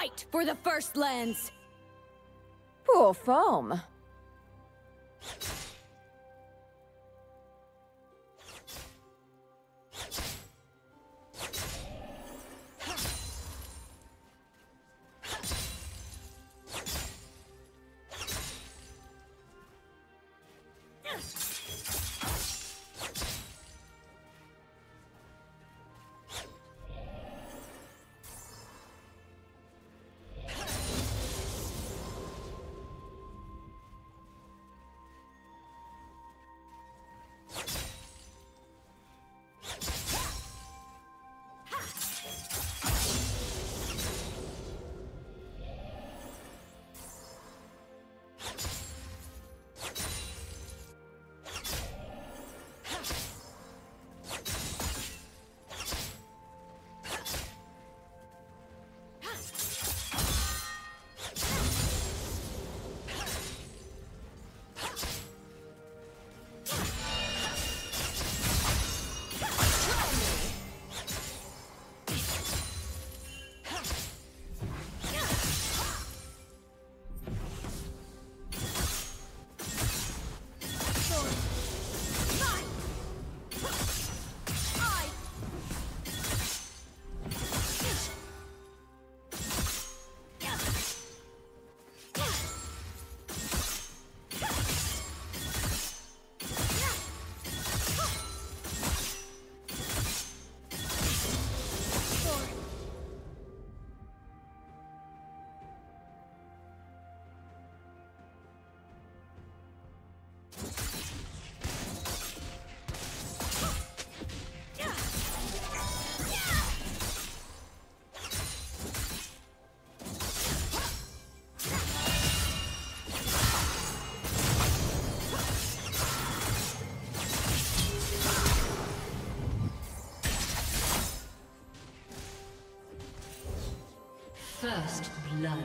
Fight for the First Lands! Poor foam. First blood.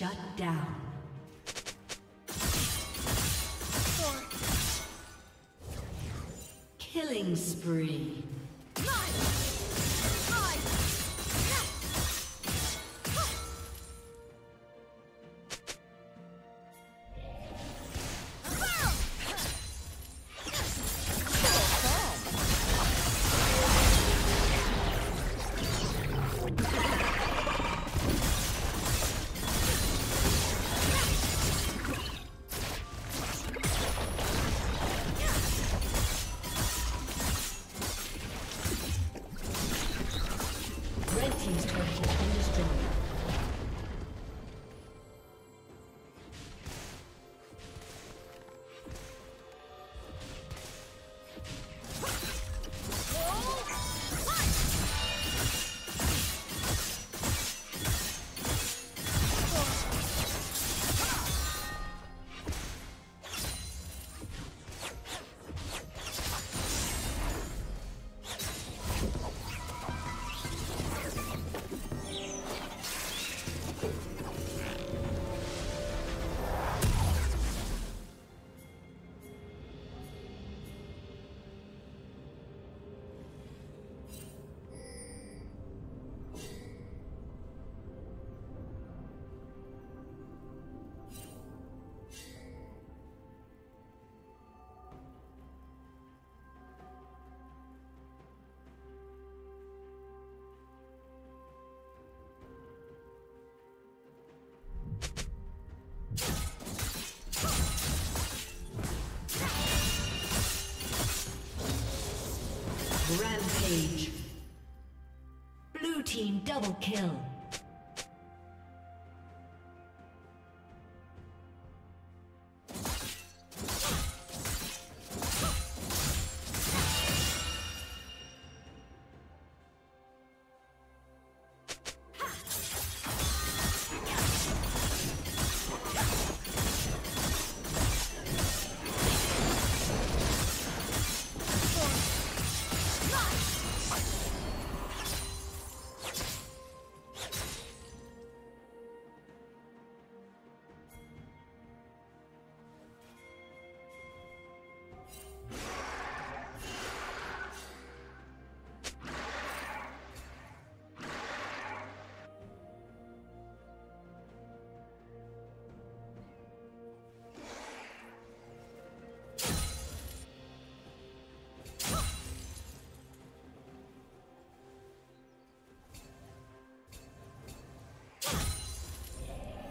Shut down. Killing spree. Team double kill.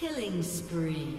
Killing spree.